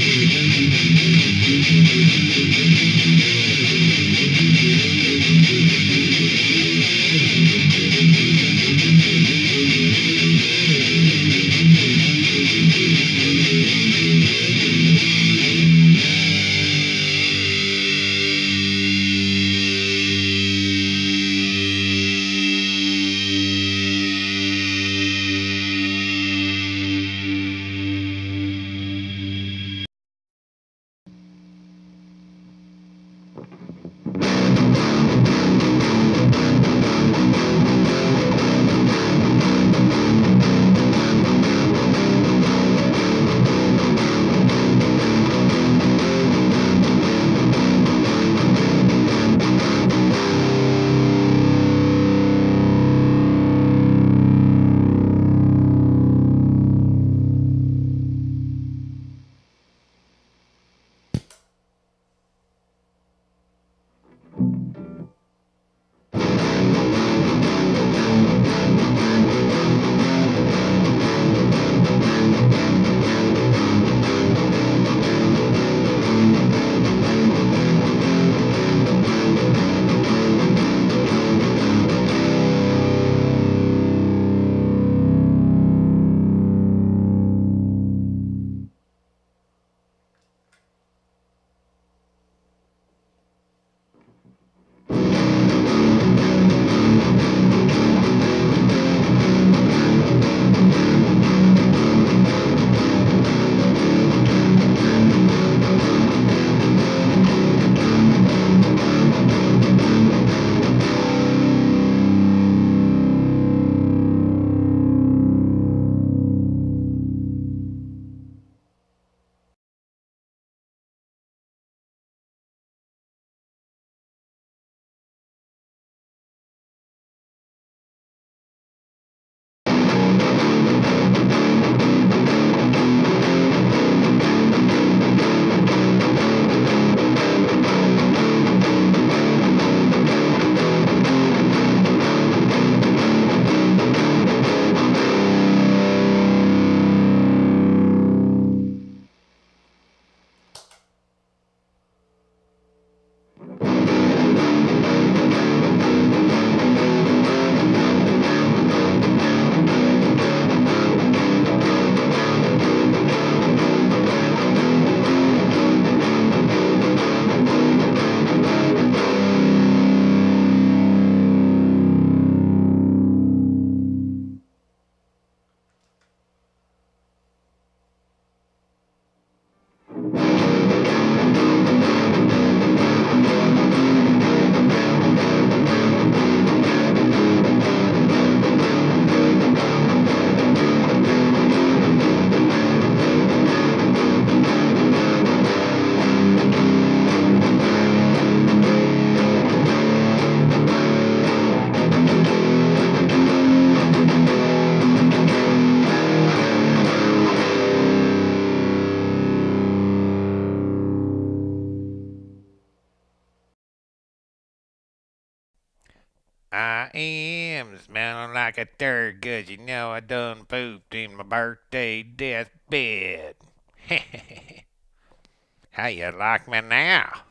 Thank you. I am smelling like a turd 'cause you know I done pooped in my birthday deathbed. How you like me now?